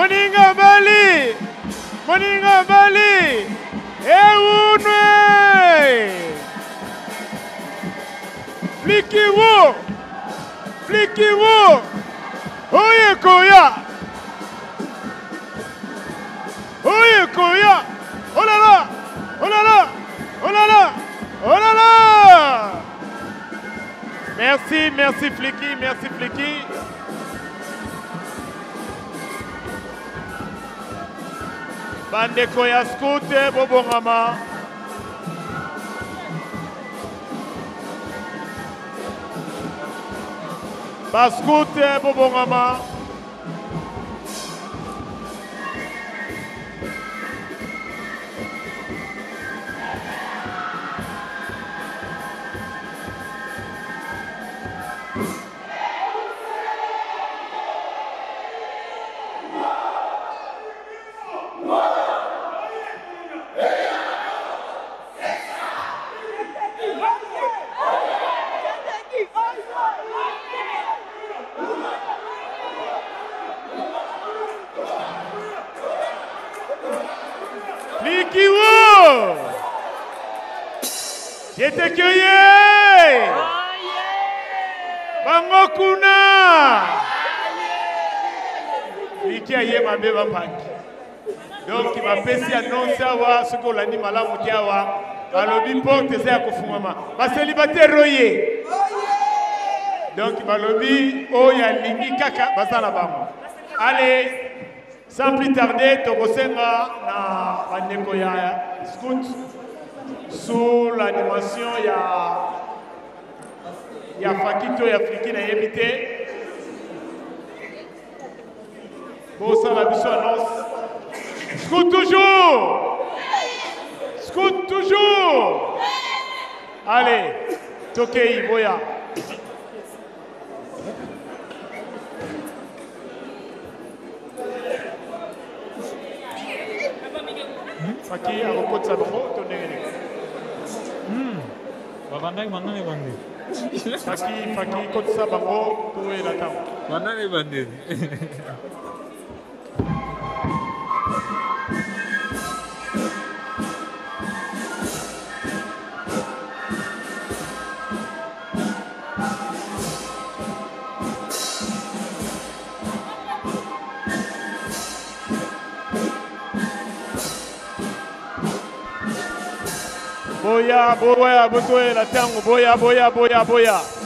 Moninga Bali! Moninga Bali! Eunwe! Flikiwo! Flikiwo! Bandeko ya skute bobongama baskute bobongama likiwo aye mabe bapangi donc bapesi annonce awa soki olandi malamu te awa balobi porte eza ya kofungwama baselibatere oye donc balobi oyo alingi kaka baza na bango ale sans plus tarder tokosenga na bandeko ya scout. Sous l'animation ya ya fakito ya friki nayebi te bosala biso annonce scout toujours. Scout toujours. Allez tokei boya faki akokotisa bango to ndenge nini babandaki bandani bande faki faki kotisa bango toyela ntango bandani bandeni boya boya botoyela ntango boya boya boya boya. et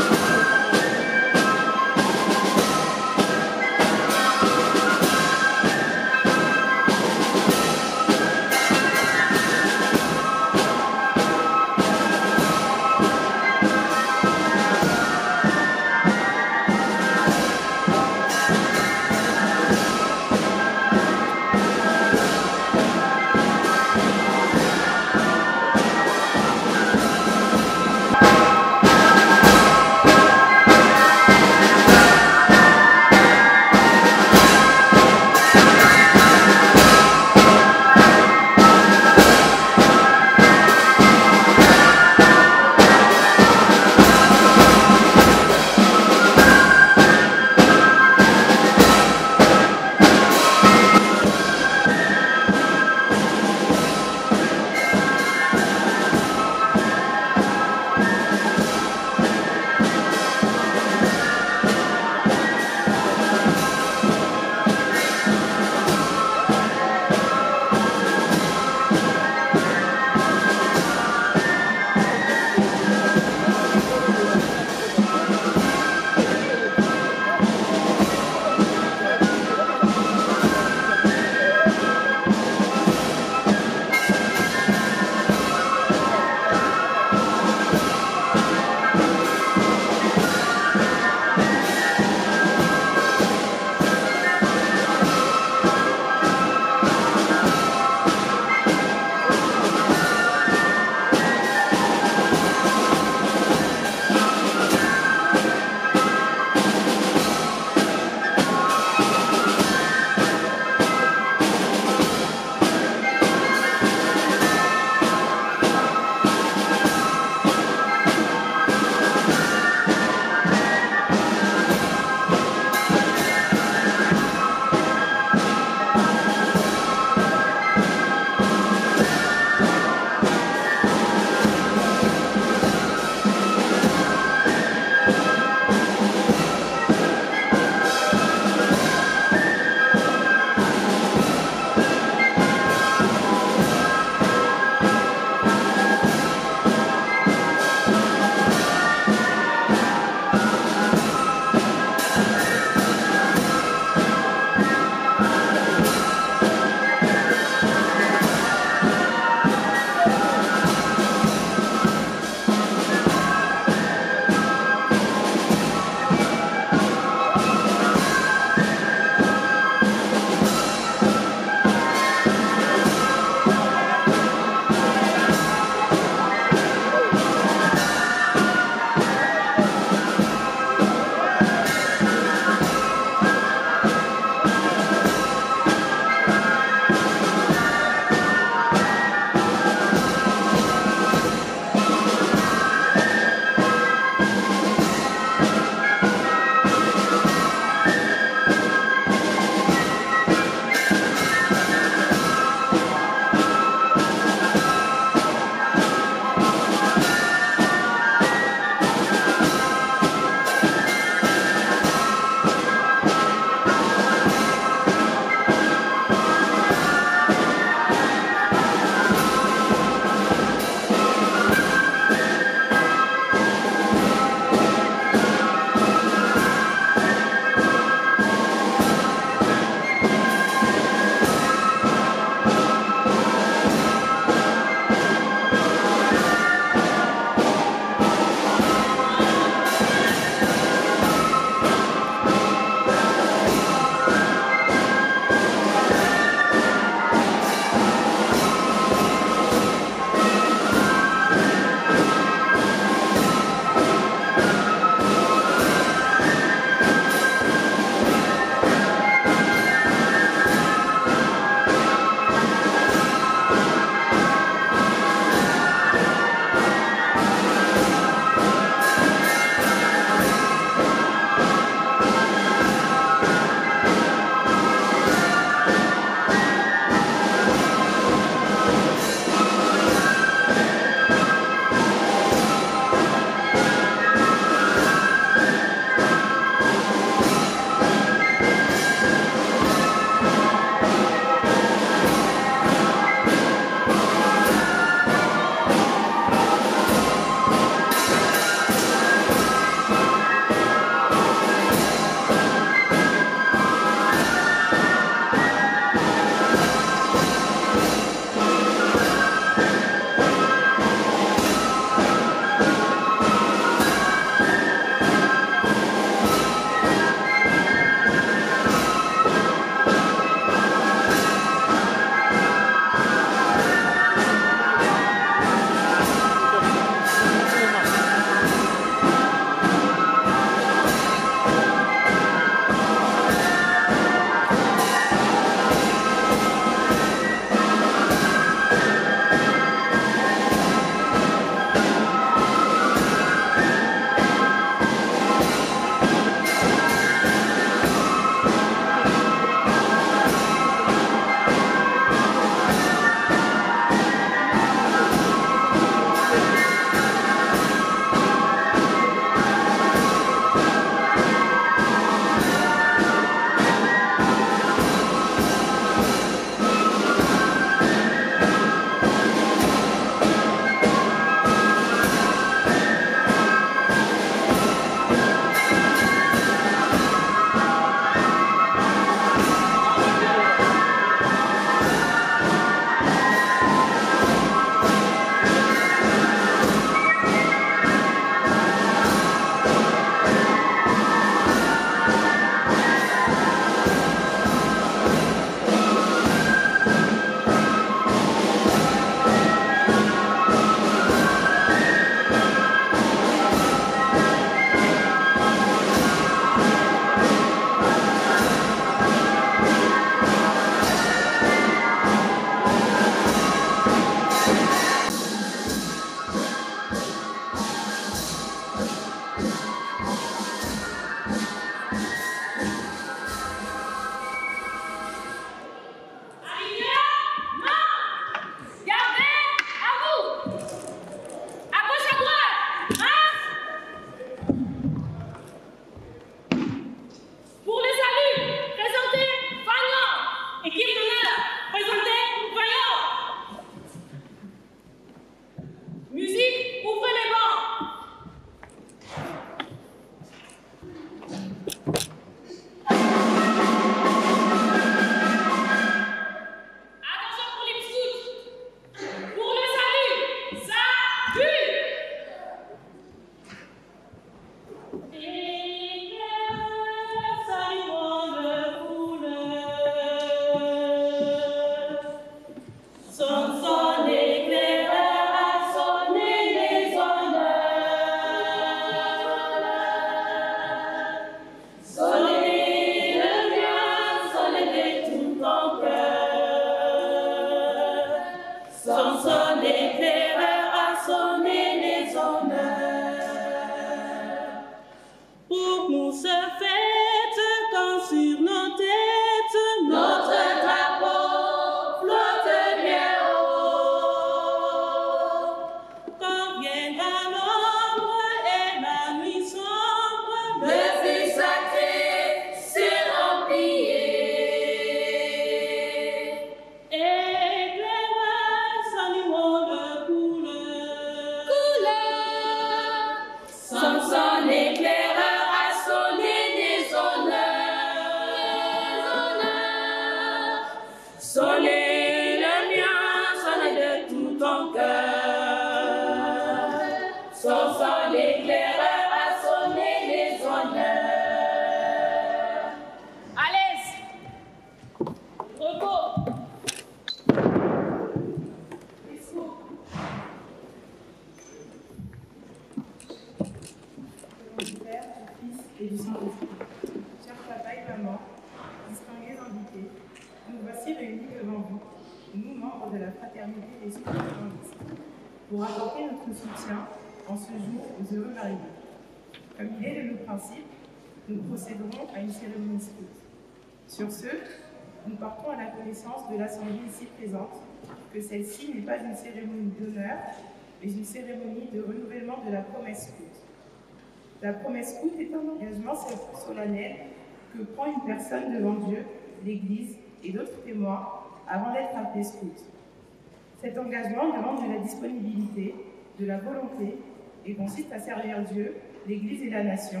Cet engagement demande de la disponibilité, de la volonté et consiste à servir Dieu, l'Église et la nation,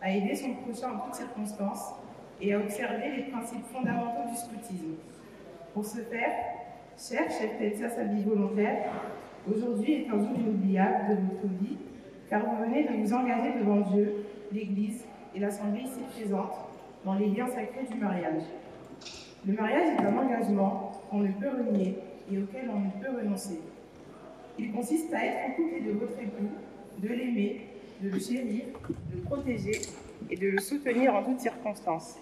à aider son prochain en toutes circonstances et à observer les principes fondamentaux du scoutisme. Pour ce faire, cher chef Tetsia Sabi volontaire, aujourd'hui est un jour inoubliable de votre vie, car vous venez de vous engager devant Dieu, l'Église et l'Assemblée ici présente dans les liens sacrés du mariage. Le mariage est un engagement qu'on ne peut renier et auquel on ne peut renoncer. Il consiste à être couple de votre époux, de l'aimer, de le chérir, de le protéger et de le soutenir en toutes circonstances.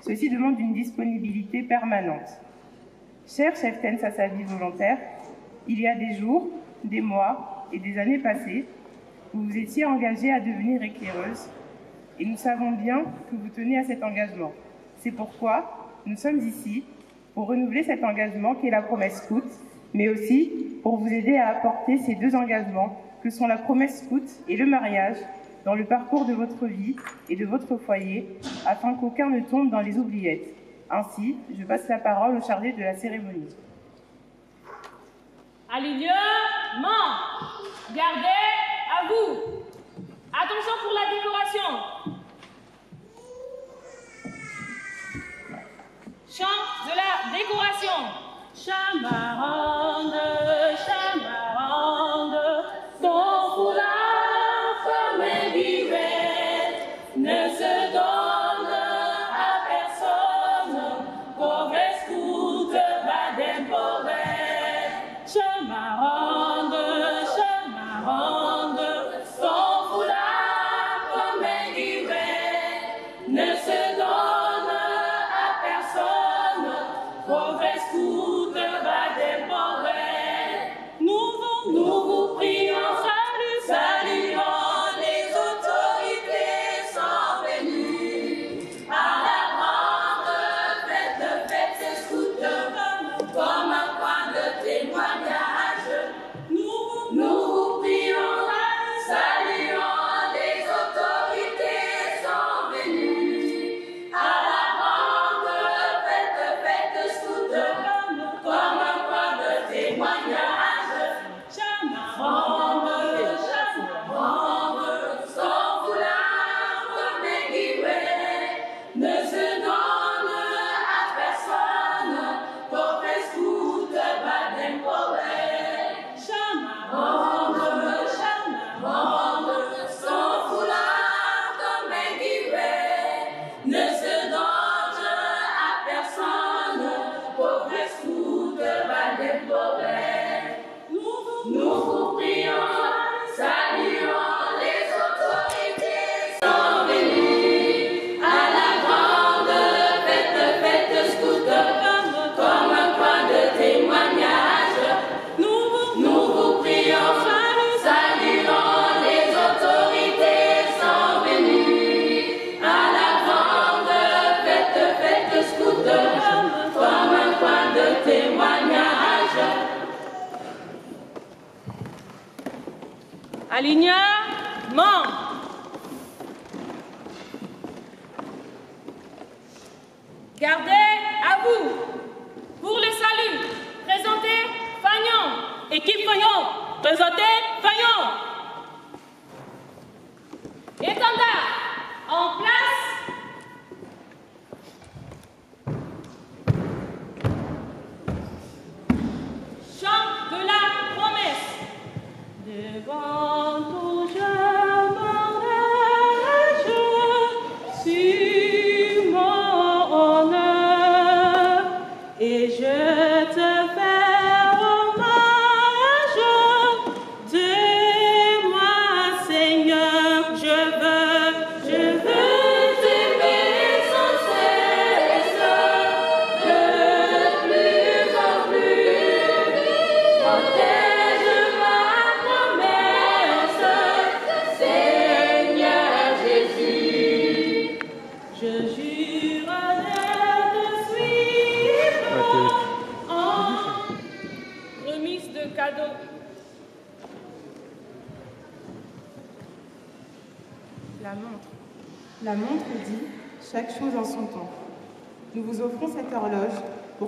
Ceci demande une disponibilité permanente. Cher chef à sa vie volontaire, il y a des jours, des mois et des années passées, vous vous étiez engagée à devenir éclaireuse et nous savons bien que vous tenez à cet engagement. C'est pourquoi nous sommes ici pour renouveler cet engagement qui est la promesse scout, mais aussi pour vous aider à apporter ces deux engagements que sont la promesse scout et le mariage dans le parcours de votre vie et de votre foyer, afin qu'aucun ne tombe dans les oubliettes. Ainsi, je passe la parole au chargé de la cérémonie. Alignement Gardez à vous Attention pour la décoration Chant de la décoration. Chamarande, chamarande,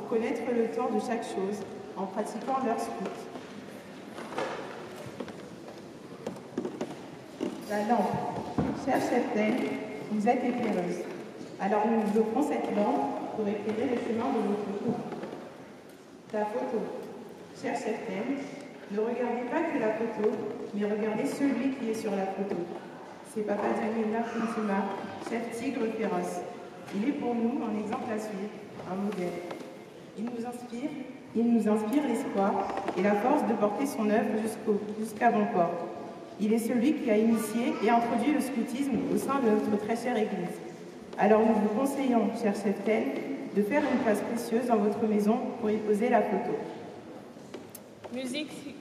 connaître le temps de chaque chose en pratiquant l'heure scout. La lampe. Chère cheptaine, vous êtes éclaireuse. Alors nous vous offrons cette lampe pour éclairer le chemin de votre couple. La photo. Chère cheptaine, ne regardez pas que la photo, mais regardez celui qui est sur la photo. C'est Papa Daniela Kuntima, chef tigre féroce. Il est pour nous un exemple à suivre, un modèle. Il nous inspire, il nous inspire l'espoir et la force de porter son œuvre jusqu'à bon port. Il est celui qui a initié et introduit le scoutisme au sein de notre très chère Église. Alors nous vous conseillons, chère cheptaine, de faire une place précieuse dans votre maison pour y poser la photo. Musique,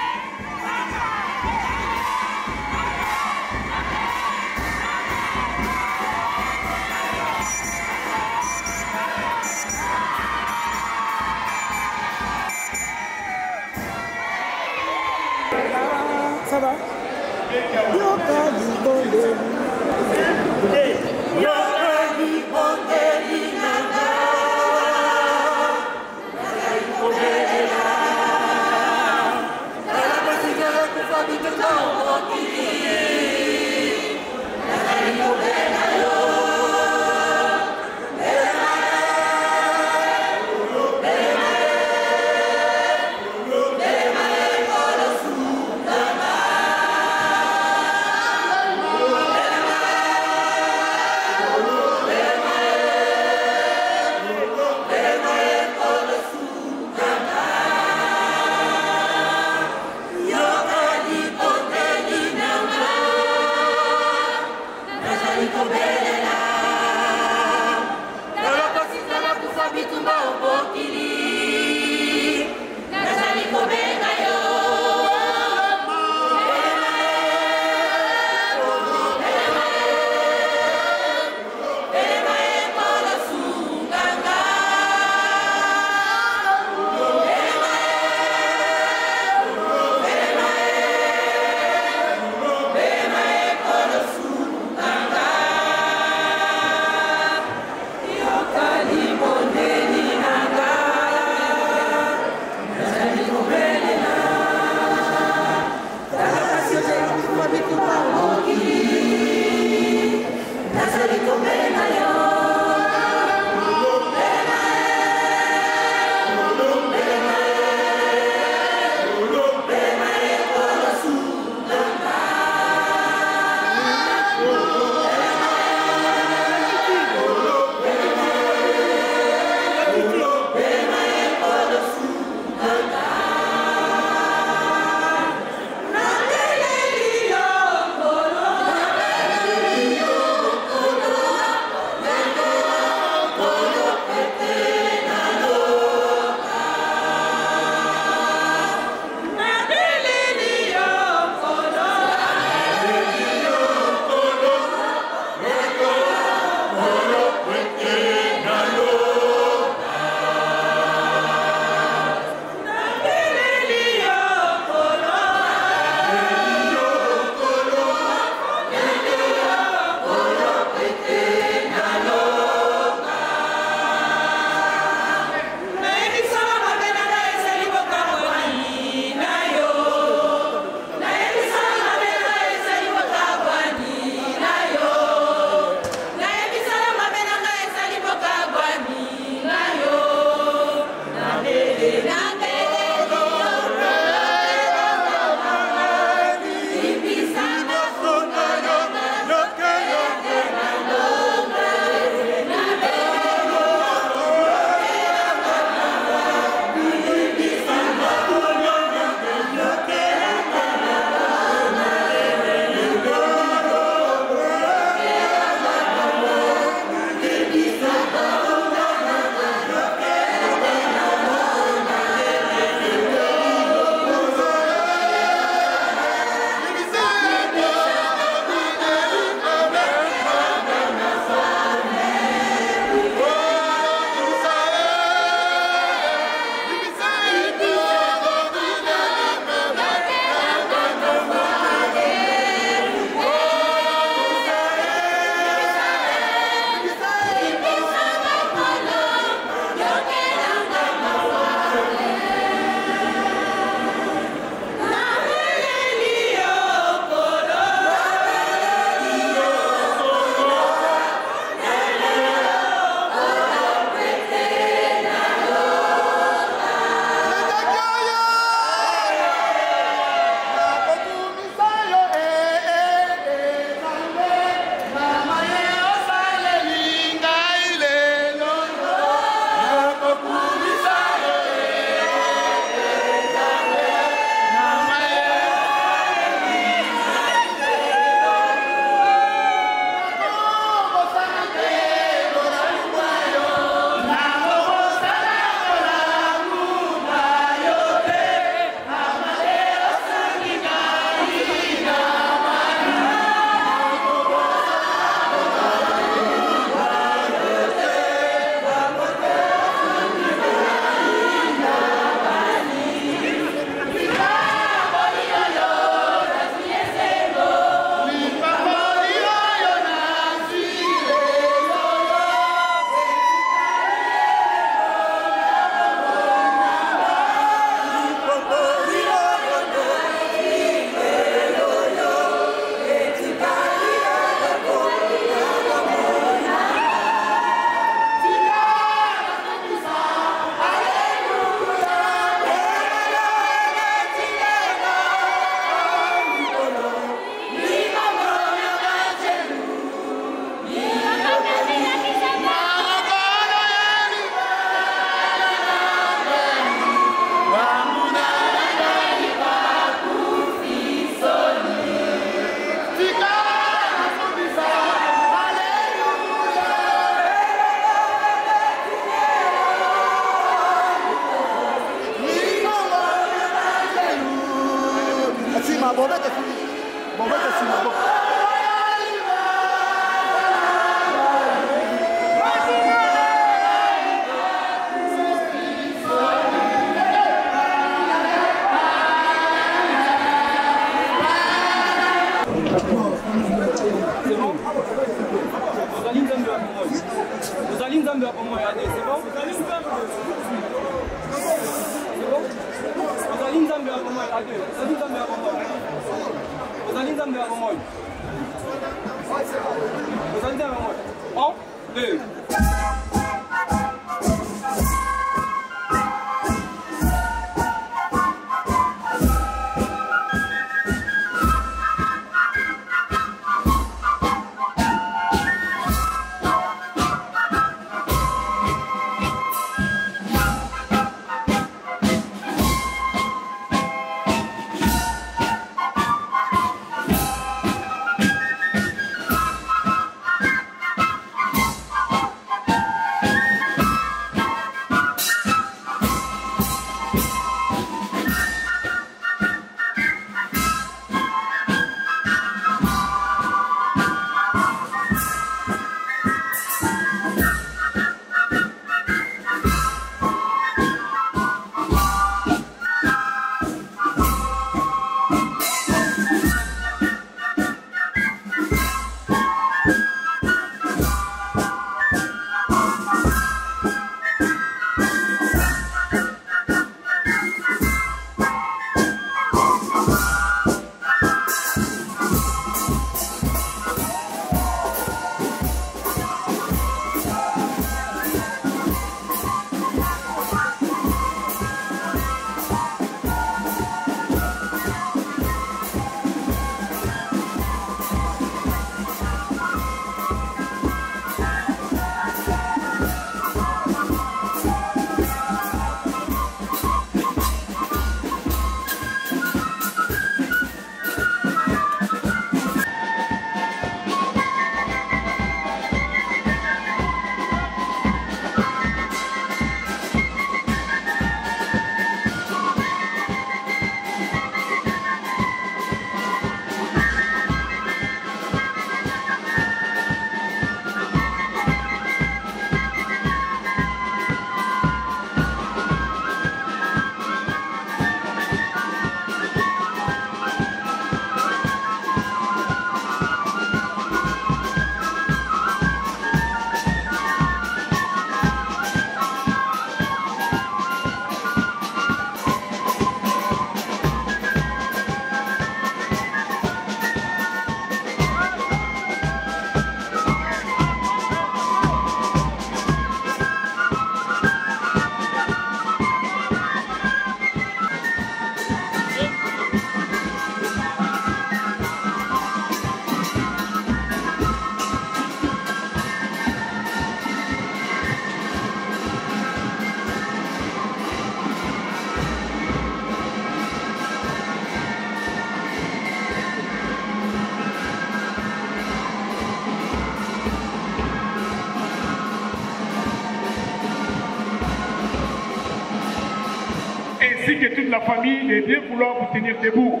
la famille de bien vouloir vous tenir debout.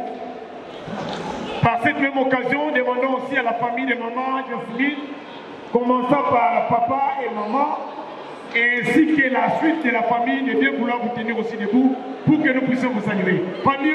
Par cette même occasion, demandons aussi à la famille de maman commençant par papa et maman, ainsi que la suite de la famille de bien vouloir vous tenir aussi debout pour que nous puissions vous saluer. Famille,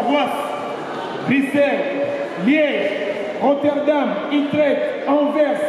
paroisse bruxelles liège rotterdam utrecht anvers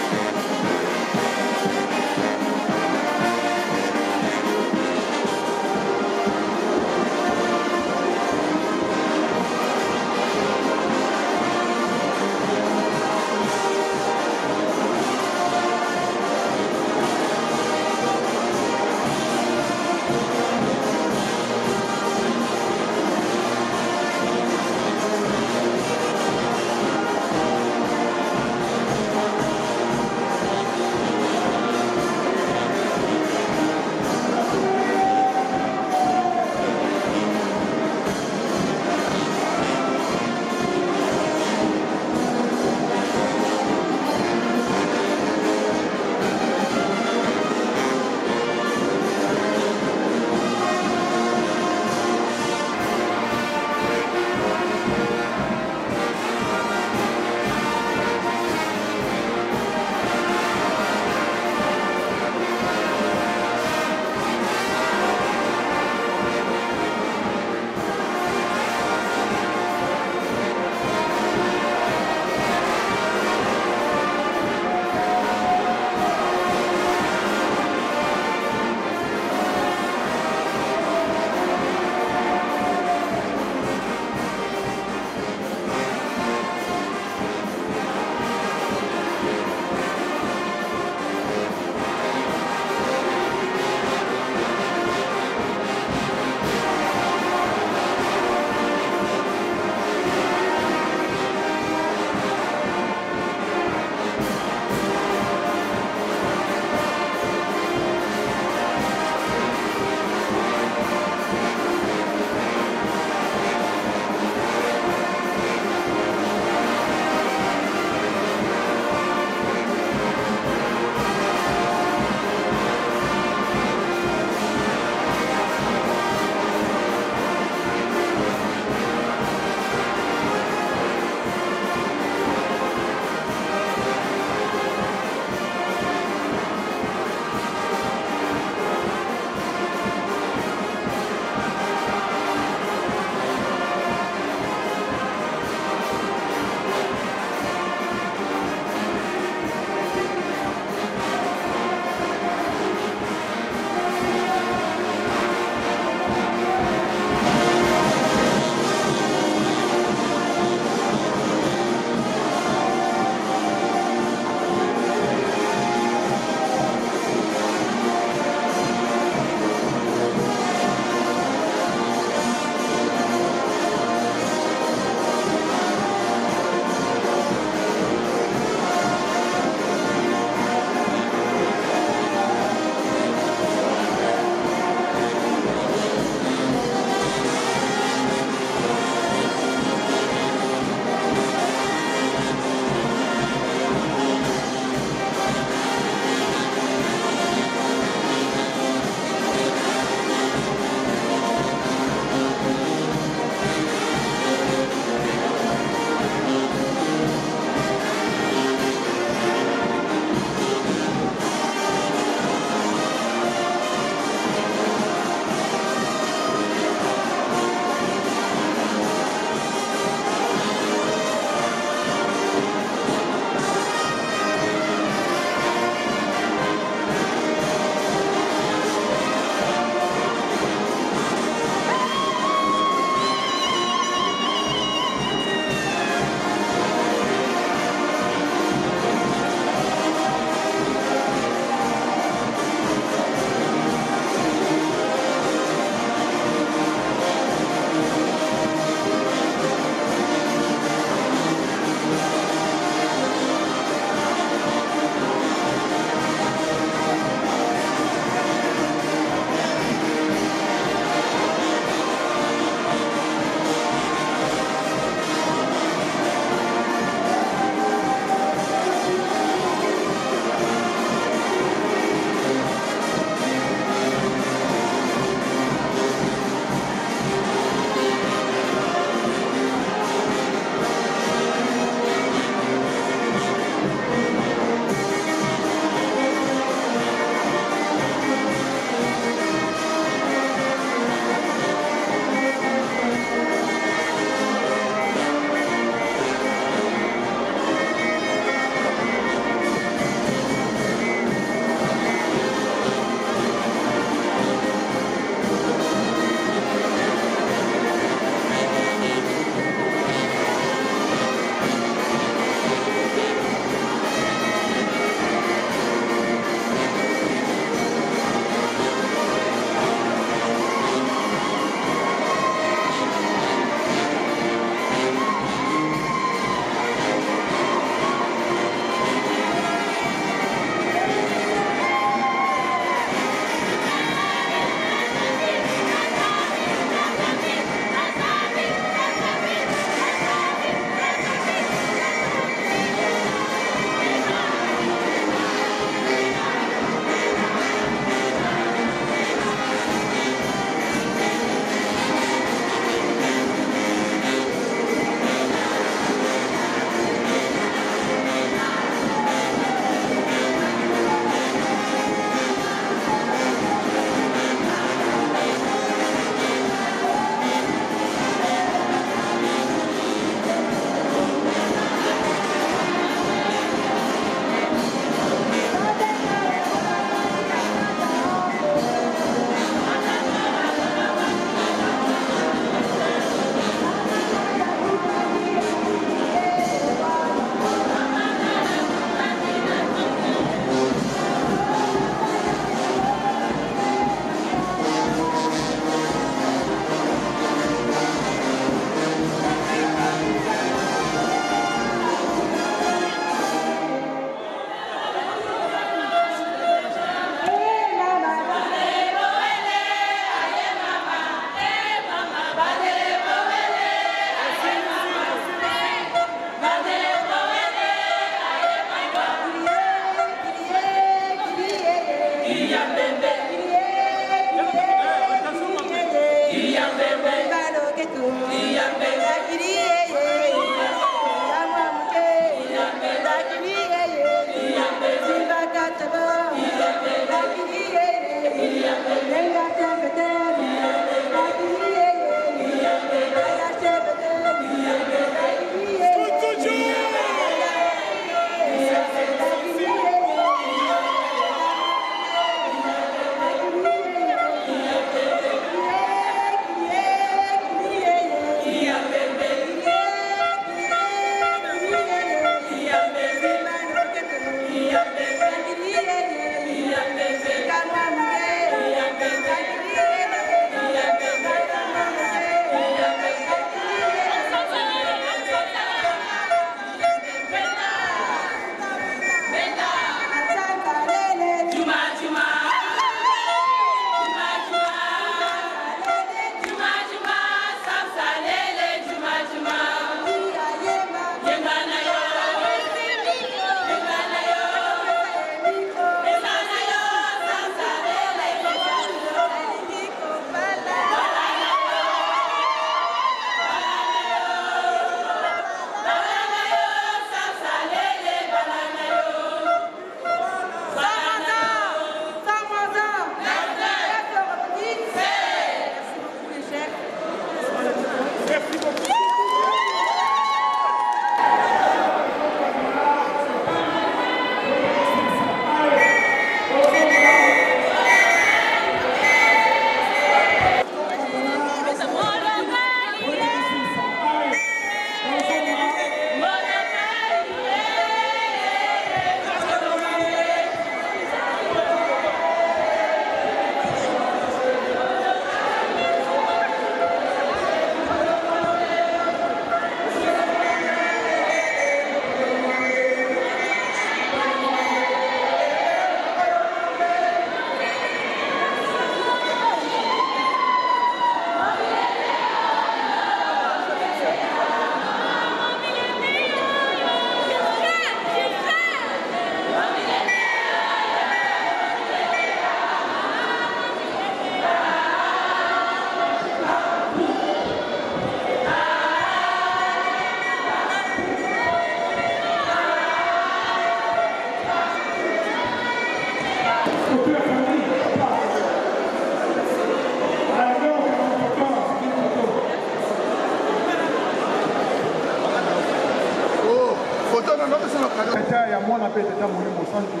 tata ya mwana mpe tata molimo santo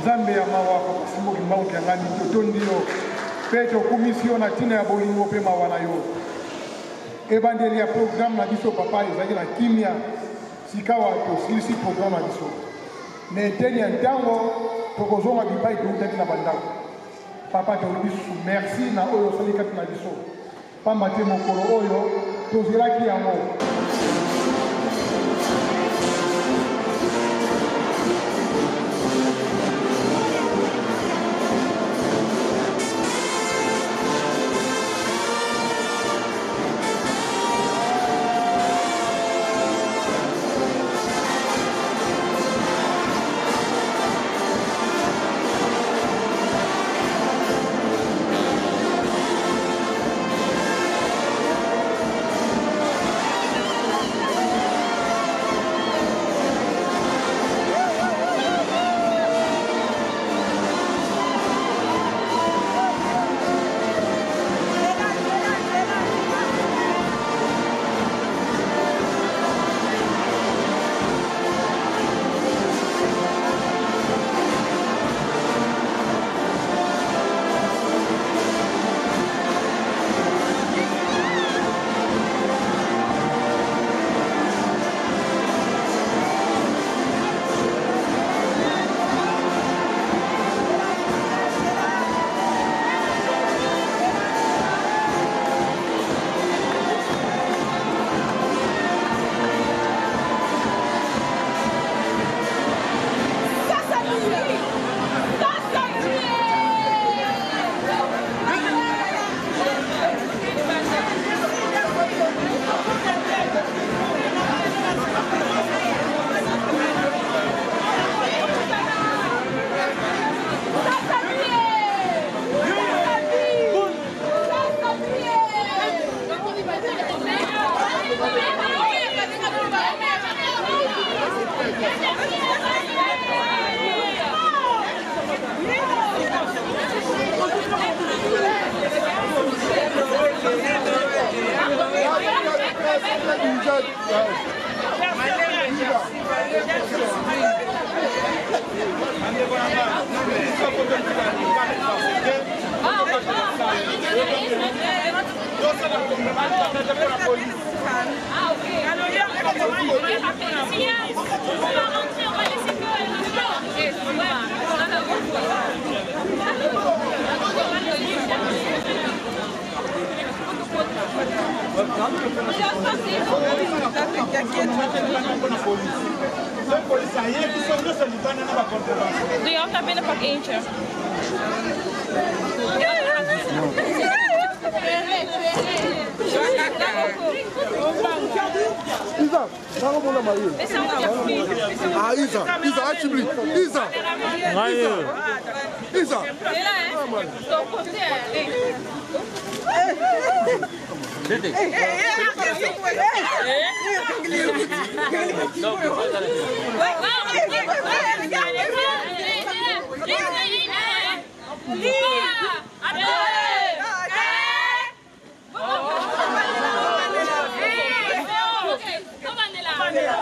nzambe ya mawa kopasimoki mbangu ya ngani totondi yo mpe tokumisi yo na ntina ya bolingo mpe mawa na yo. Ebandeli ya programe na biso papa ezalaki na kimia. Sikawa tosilisi programe na biso. Na eteni ya ntango tokozonga bipai toutaki na bandako. Papa tolobi susu merci na oyo osali kati na biso. Pamba te mokolo oyo tozelaki yango Ah, Isa, Isa, Achibli, Isa. Isa. Isa. Lina! Lina! Lina! Isa,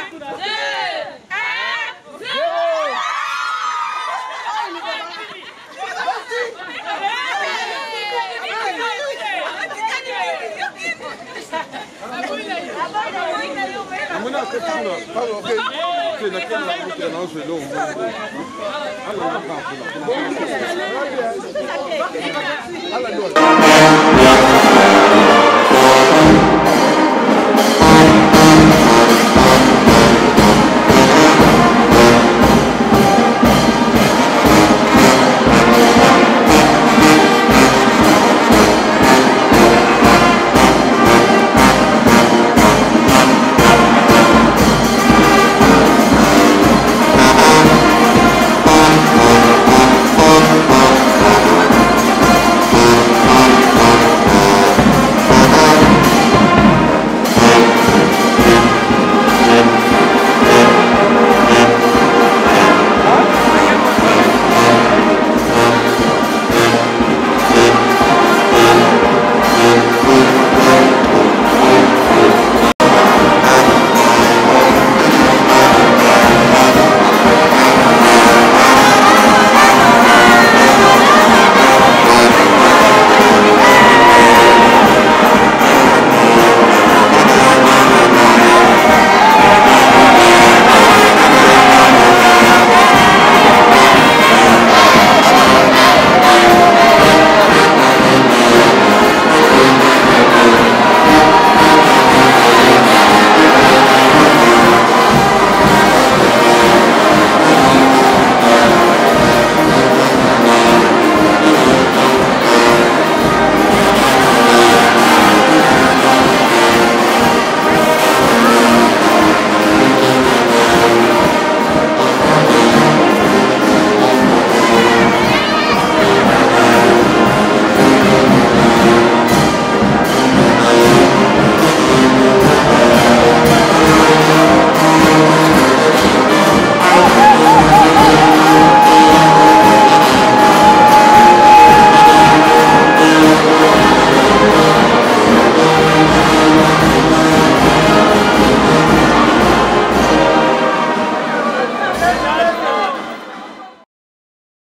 achibli. Isa. Maye. Isa. Amuna kutuna. Paro, okay. Tena kila mtu anaanza leo. Ala na kafu. Ala ndio.